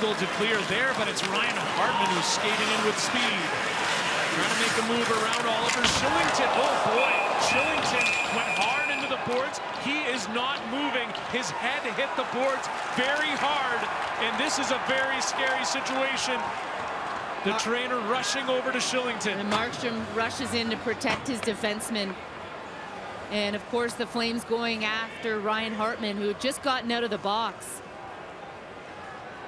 able to clear there, but it's Ryan Hartman who's skating in with speed. Trying to make a move around Oliver Kylington. Oh boy, Kylington went hard into the boards. He is not moving. His head hit the boards very hard, and this is a very scary situation. The uh, trainer rushing over to Kylington. And Markstrom rushes in to protect his defenseman. And of course, the Flames going after Ryan Hartman, who had just gotten out of the box.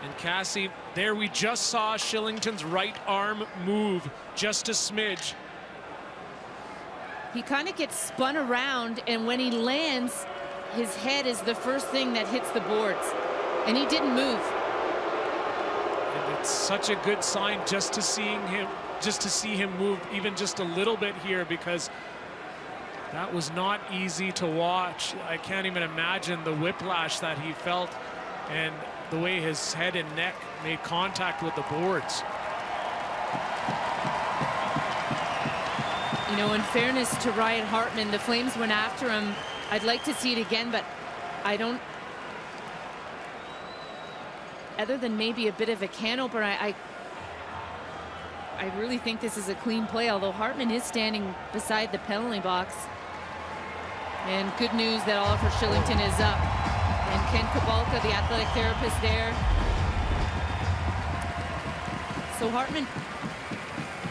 And Cassie, there we just saw Kylington's right arm move just a smidge. He kind of gets spun around, and when he lands, his head is the first thing that hits the boards. And he didn't move. And it's such a good sign just to seeing him, just to see him move even just a little bit here because that was not easy to watch. I can't even imagine the whiplash that he felt and the way his head and neck made contact with the boards. You know, in fairness to Ryan Hartman, the Flames went after him. I'd like to see it again, but I don't. Other than maybe a bit of a can opener, I, I, I really think this is a clean play, although Hartman is standing beside the penalty box. And good news that Oliver Kylington is up. And Ken Kobelka, the athletic therapist there. So Hartman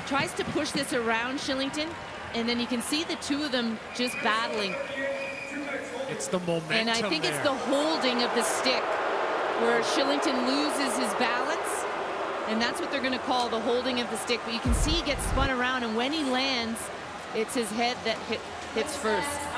tries to push this around Kylington, and then you can see the two of them just battling. It's the momentum And I think there. it's the holding of the stick where Kylington loses his balance. And that's what they're going to call the holding of the stick. But you can see he gets spun around, and when he lands, it's his head that hit, hits first.